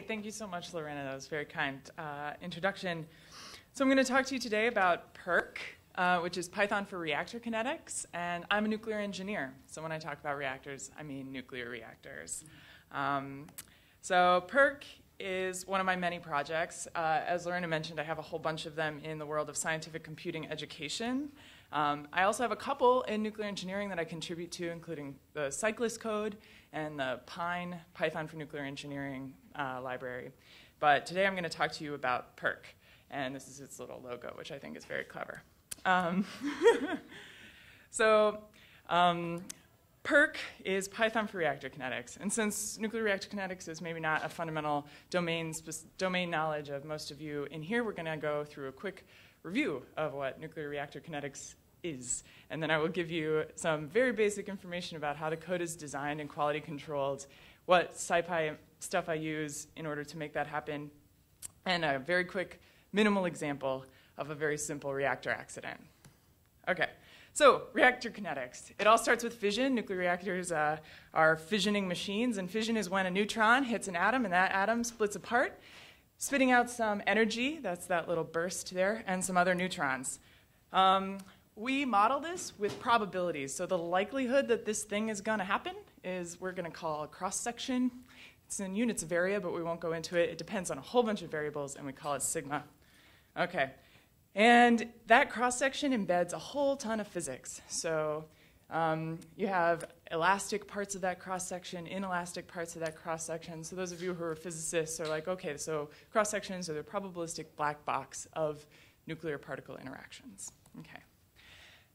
Thank you so much, Lorena. That was a very kind uh, introduction. So I'm going to talk to you today about PyRK, uh, which is Python for Reactor Kinetics, and I'm a nuclear engineer. So when I talk about reactors, I mean nuclear reactors. Um, so PyRK is one of my many projects. Uh, as Lorena mentioned, I have a whole bunch of them in the world of scientific computing education. Um, I also have a couple in nuclear engineering that I contribute to, including the Cyclus code and the PyNE Python for Nuclear Engineering uh, library. But today I'm going to talk to you about PyRK, and this is its little logo, which I think is very clever. Um, so um, PyRK is Python for reactor kinetics. And since nuclear reactor kinetics is maybe not a fundamental domain, domain knowledge of most of you in here, we're going to go through a quick review of what nuclear reactor kinetics is. And then I will give you some very basic information about how the code is designed and quality controlled, what SciPy stuff I use in order to make that happen, and a very quick minimal example of a very simple reactor accident. Okay, so reactor kinetics. It all starts with fission. Nuclear reactors uh, are fissioning machines, and fission is when a neutron hits an atom and that atom splits apart, spitting out some energy, that's that little burst there, and some other neutrons. Um, we model this with probabilities. So the likelihood that this thing is going to happen is we're going to call a cross section. It's in units of area, but we won't go into it. It depends on a whole bunch of variables, and we call it sigma. Okay. And that cross section embeds a whole ton of physics. So um, you have elastic parts of that cross section, inelastic parts of that cross section. So those of you who are physicists are like, okay, so cross sections are the probabilistic black box of nuclear particle interactions. Okay.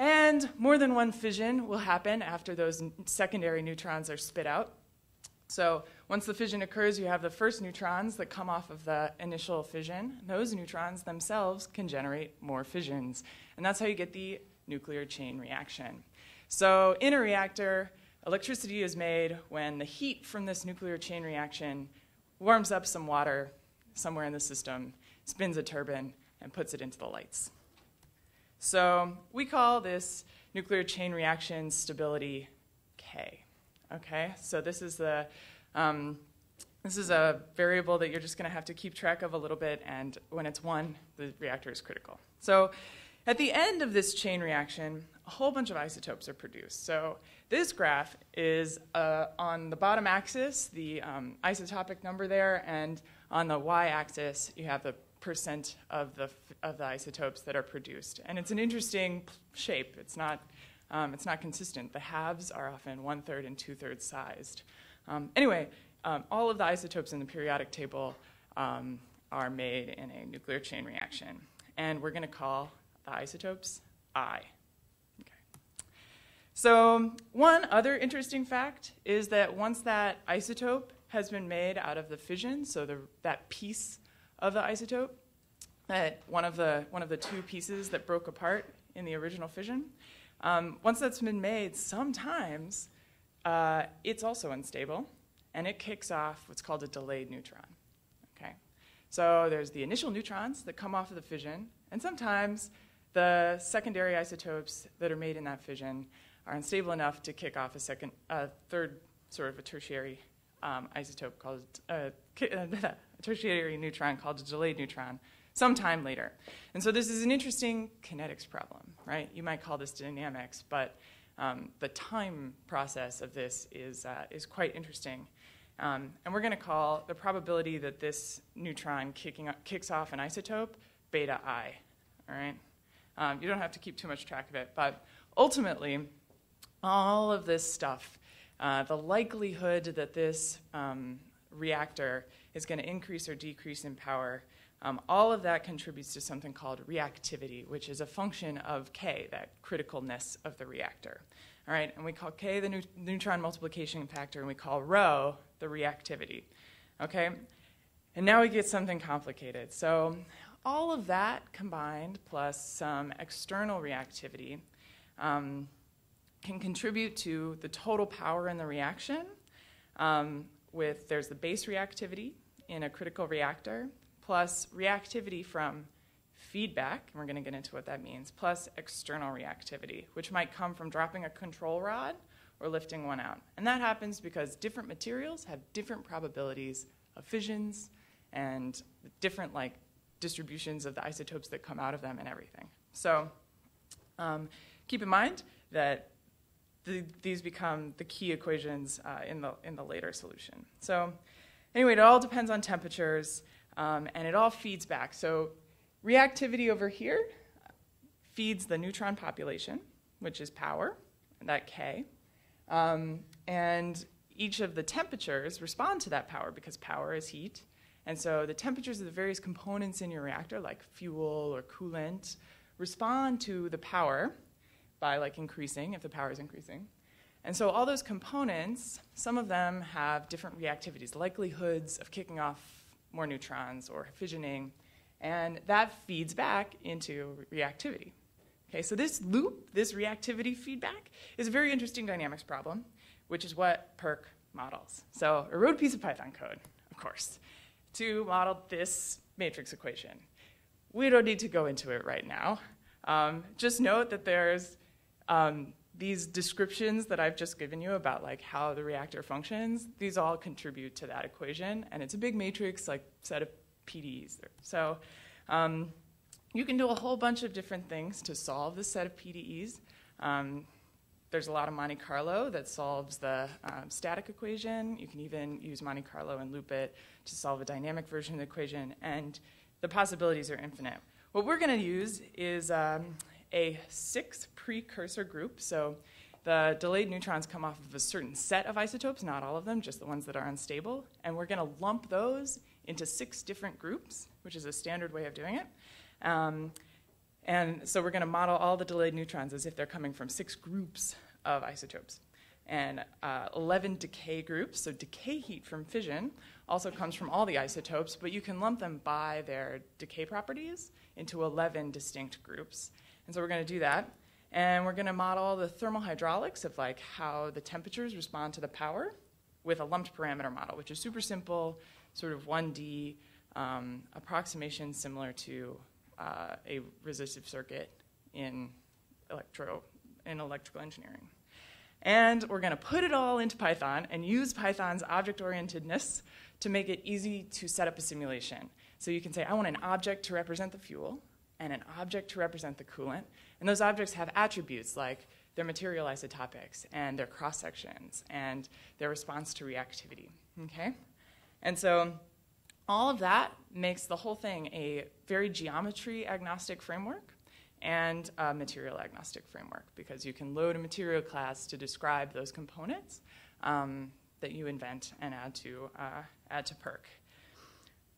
And more than one fission will happen after those secondary neutrons are spit out. So once the fission occurs, you have the first neutrons that come off of the initial fission. Those neutrons themselves can generate more fissions. And that's how you get the nuclear chain reaction. So in a reactor, electricity is made when the heat from this nuclear chain reaction warms up some water somewhere in the system, spins a turbine, and puts it into the lights. So we call this nuclear chain reaction stability K. Okay, so this is the um, this is a variable that you're just going to have to keep track of a little bit, and when it's one, the reactor is critical. So at the end of this chain reaction, a whole bunch of isotopes are produced. So this graph is uh, on the bottom axis, the um, isotopic number there, and on the y-axis, you have the percent of the, of the isotopes that are produced. And it's an interesting shape. It's not, um, it's not consistent. The halves are often one third and two thirds sized. Um, anyway, um, all of the isotopes in the periodic table um, are made in a nuclear chain reaction. And we're going to call the isotopes I. Okay. So, one other interesting fact is that once that isotope has been made out of the fission, so the, that piece of the isotope, that one of the, one of the two pieces that broke apart in the original fission. Um, once that's been made, sometimes uh, it's also unstable, and it kicks off what's called a delayed neutron. Okay, so there's the initial neutrons that come off of the fission, and sometimes the secondary isotopes that are made in that fission are unstable enough to kick off a second, a third sort of a tertiary um, isotope called uh, a tertiary neutron called a delayed neutron sometime later. And so this is an interesting kinetics problem, right? You might call this dynamics, but um, the time process of this is, uh, is quite interesting. Um, and we're going to call the probability that this neutron kicking kicks off an isotope beta i, all right? Um, you don't have to keep too much track of it, but ultimately, all of this stuff, uh, the likelihood that this um, reactor is going to increase or decrease in power. Um, all of that contributes to something called reactivity, which is a function of K, that criticalness of the reactor. All right, and we call K the neutron multiplication factor, and we call rho the reactivity. Okay, and now we get something complicated. So all of that combined, plus some external reactivity, um, can contribute to the total power in the reaction. Um, with there's the base reactivity in a critical reactor, plus reactivity from feedback, and we're going to get into what that means, plus external reactivity, which might come from dropping a control rod or lifting one out. And that happens because different materials have different probabilities of fissions and different like distributions of the isotopes that come out of them and everything. So um, keep in mind that the, these become the key equations uh, in, the, in the later solution. So anyway, it all depends on temperatures, um, and it all feeds back. So reactivity over here feeds the neutron population, which is power, that K. Um, and each of the temperatures respond to that power because power is heat. And so the temperatures of the various components in your reactor, like fuel or coolant, respond to the power by like increasing if the power is increasing. And so all those components, some of them have different reactivities, likelihoods of kicking off more neutrons or fissioning, and that feeds back into reactivity. Okay, so this loop, this reactivity feedback, is a very interesting dynamics problem, which is what PyRK models. So I wrote a piece of Python code, of course, to model this matrix equation. We don't need to go into it right now. Um, just note that there's um, these descriptions that I've just given you about like how the reactor functions, these all contribute to that equation, and it's a big matrix like set of PDEs. So um, you can do a whole bunch of different things to solve this set of PDEs. Um, there's a lot of Monte Carlo that solves the um, static equation. You can even use Monte Carlo and loop it to solve a dynamic version of the equation, and the possibilities are infinite. What we're going to use is um, a six precursor group. So the delayed neutrons come off of a certain set of isotopes, not all of them, just the ones that are unstable. And we're going to lump those into six different groups, which is a standard way of doing it. Um, and so we're going to model all the delayed neutrons as if they're coming from six groups of isotopes. And uh, 11 decay groups, so decay heat from fission, also comes from all the isotopes, but you can lump them by their decay properties into 11 distinct groups. And so we're going to do that. And we're going to model the thermal hydraulics of like how the temperatures respond to the power with a lumped parameter model, which is super simple, sort of 1D um, approximation similar to uh, a resistive circuit in electro in electrical engineering. And we're going to put it all into Python and use Python's object orientedness to make it easy to set up a simulation. So you can say, I want an object to represent the fuel and an object to represent the coolant. And those objects have attributes like their material isotopics and their cross sections and their response to reactivity. Okay? And so all of that makes the whole thing a very geometry agnostic framework and a material agnostic framework because you can load a material class to describe those components um, that you invent and add to, uh, add to PyRK.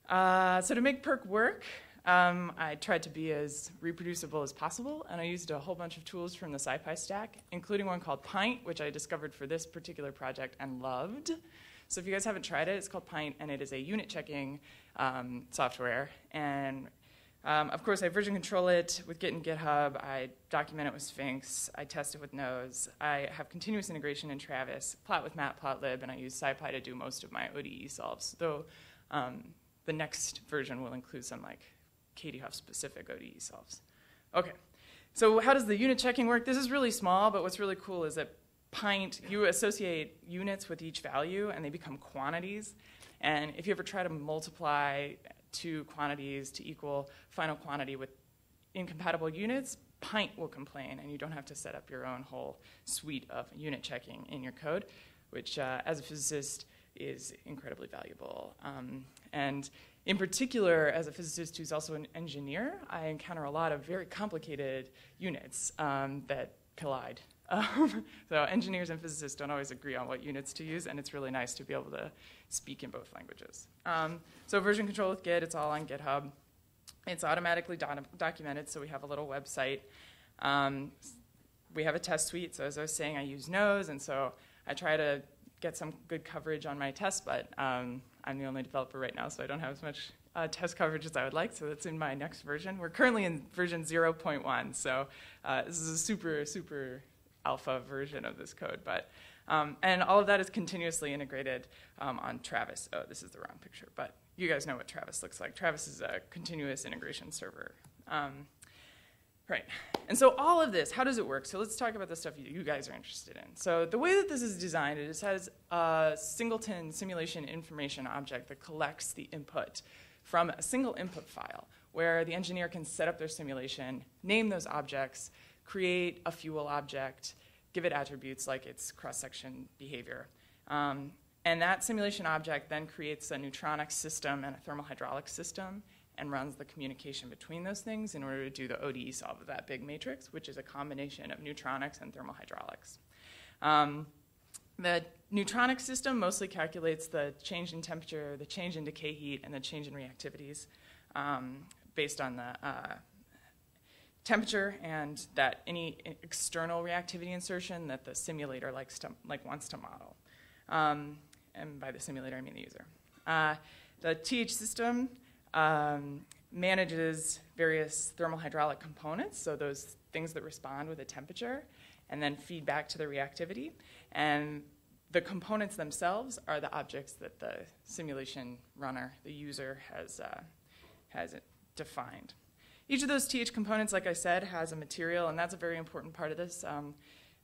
Uh, so to make PyRK work, um, I tried to be as reproducible as possible, and I used a whole bunch of tools from the SciPy stack, including one called Pint, which I discovered for this particular project and loved. So if you guys haven't tried it, it's called Pint, and it is a unit checking um, software. And um, of course, I version control it with Git and GitHub. I document it with Sphinx. I test it with Nose. I have continuous integration in Travis, plot with Matplotlib, and I use SciPy to do most of my ODE solves. Though um, the next version will include some like Katy Huff specific ODE solves. Okay, so how does the unit checking work? This is really small, but what's really cool is that pint, you associate units with each value and they become quantities. And if you ever try to multiply two quantities to equal final quantity with incompatible units, Pint will complain, and you don't have to set up your own whole suite of unit checking in your code, which, uh, as a physicist, is incredibly valuable. Um, and in particular, as a physicist who's also an engineer, I encounter a lot of very complicated units um, that collide um, so engineers and physicists don't always agree on what units to use, and it's really nice to be able to speak in both languages. Um, so version control with Git, it's all on GitHub. It's automatically do documented, so we have a little website. Um, we have a test suite, so as I was saying, I use Nose, and so I try to get some good coverage on my tests, but um, I'm the only developer right now, so I don't have as much uh, test coverage as I would like, so that's in my next version. We're currently in version 0.1, so uh, this is a super, super alpha version of this code. But um, and all of that is continuously integrated um, on Travis. Oh, this is the wrong picture, but you guys know what Travis looks like. Travis is a continuous integration server. Um, Right. And so all of this, how does it work? So let's talk about the stuff you guys are interested in. So the way that this is designed, it has a singleton simulation information object that collects the input from a single input file where the engineer can set up their simulation, name those objects, create a fuel object, give it attributes like its cross-section behavior. Um, and that simulation object then creates a neutronic system and a thermal hydraulic system and runs the communication between those things in order to do the ODE solve of that big matrix, which is a combination of neutronics and thermal hydraulics. Um, the neutronic system mostly calculates the change in temperature, the change in decay heat, and the change in reactivities um, based on the uh, temperature and that any external reactivity insertion that the simulator likes to, like wants to model. Um, and by the simulator, I mean the user. Uh, the TH system um, manages various thermal hydraulic components, so those things that respond with a temperature, and then feed back to the reactivity. And the components themselves are the objects that the simulation runner, the user, has, uh, has defined. Each of those TH components, like I said, has a material, and that's a very important part of this. Um,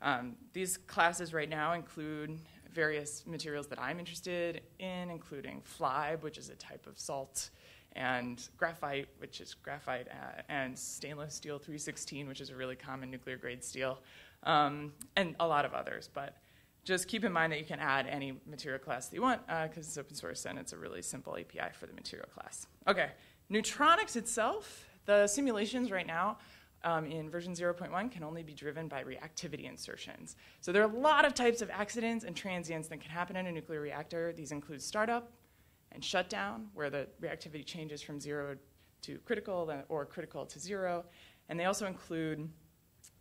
um, these classes right now include various materials that I'm interested in, including FLiBe, which is a type of salt, and graphite, which is graphite, uh, and stainless steel 316, which is a really common nuclear grade steel, um, and a lot of others. But just keep in mind that you can add any material class that you want because uh, it's open source and it's a really simple API for the material class. Okay, neutronics itself, the simulations right now um, in version 0.1 can only be driven by reactivity insertions. So there are a lot of types of accidents and transients that can happen in a nuclear reactor. These include startup and shutdown, where the reactivity changes from zero to critical or critical to zero. And they also include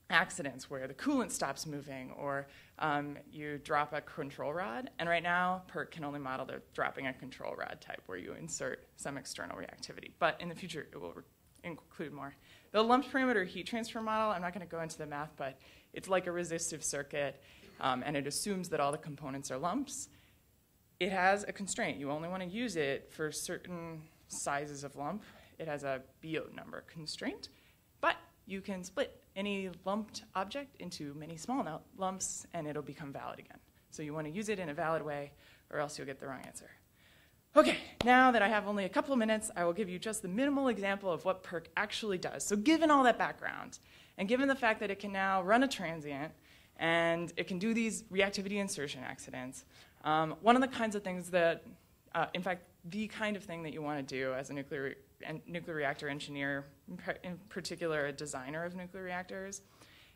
accidents where the coolant stops moving or um, you drop a control rod. And right now, PyRK can only model the dropping a control rod type where you insert some external reactivity. But in the future, it will include more. The lumped parameter heat transfer model, I'm not going to go into the math, but it's like a resistive circuit, um, and it assumes that all the components are lumps. It has a constraint. You only want to use it for certain sizes of lump. It has a Biot number constraint, but you can split any lumped object into many small lumps, and it'll become valid again. So you want to use it in a valid way, or else you'll get the wrong answer. Okay, now that I have only a couple of minutes, I will give you just the minimal example of what PyRK actually does. So given all that background, and given the fact that it can now run a transient, and it can do these reactivity insertion accidents, um, one of the kinds of things that, uh, in fact, the kind of thing that you want to do as a nuclear, nuclear reactor engineer, in particular a designer of nuclear reactors,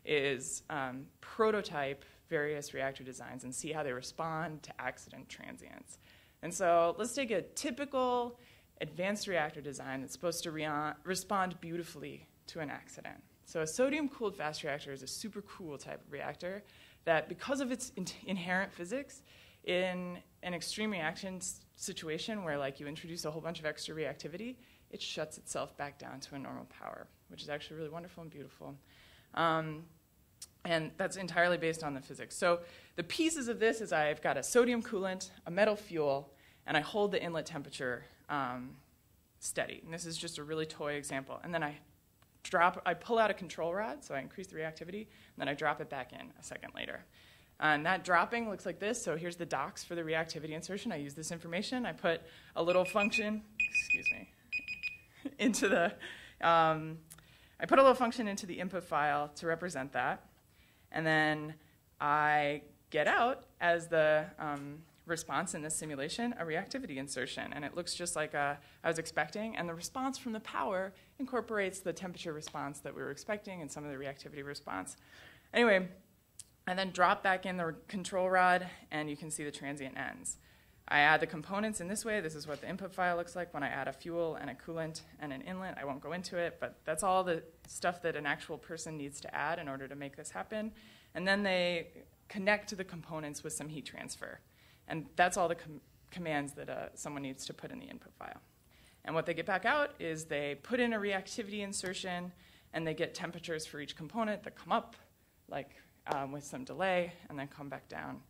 is um, prototype various reactor designs and see how they respond to accident transients. And so let's take a typical advanced reactor design that's supposed to re respond beautifully to an accident. So a sodium-cooled fast reactor is a super cool type of reactor that because of its in inherent physics, in an extreme reaction situation where like you introduce a whole bunch of extra reactivity, it shuts itself back down to a normal power, which is actually really wonderful and beautiful. Um, and that's entirely based on the physics. So the pieces of this is I've got a sodium coolant, a metal fuel, and I hold the inlet temperature um, steady. And this is just a really toy example. And then I drop, I pull out a control rod, so I increase the reactivity, and then I drop it back in a second later. And that dropping looks like this. So here's the docs for the reactivity insertion. I use this information. I put a little function, excuse me, into the, um, I put a little function into the input file to represent that. And then I get out as the um, response in this simulation a reactivity insertion. And it looks just like a, I was expecting. And the response from the power incorporates the temperature response that we were expecting and some of the reactivity response. Anyway, I then drop back in the control rod, and you can see the transient ends. I add the components in this way. This is what the input file looks like when I add a fuel and a coolant and an inlet. I won't go into it, but that's all the stuff that an actual person needs to add in order to make this happen. And then they connect to the components with some heat transfer. And that's all the com commands that uh, someone needs to put in the input file. And what they get back out is they put in a reactivity insertion, and they get temperatures for each component that come up, like um, with some delay, and then come back down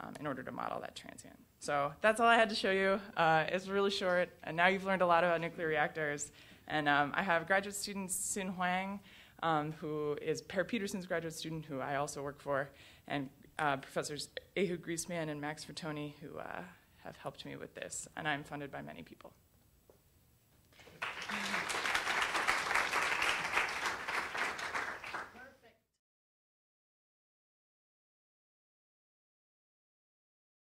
um, in order to model that transient. So that's all I had to show you. Uh, it's really short, and now you've learned a lot about nuclear reactors. And um, I have graduate student Xin Huang um, who is Per Peterson's graduate student, who I also work for, and uh, Professors Ehud Greenspan and Max Fratoni, who uh, have helped me with this. And I'm funded by many people.